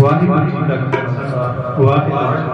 ਵਾਹਿਗੁਰੂ ਜੀ ਕਾ ਖਾਲਸਾ ਵਾਹਿਗੁਰੂ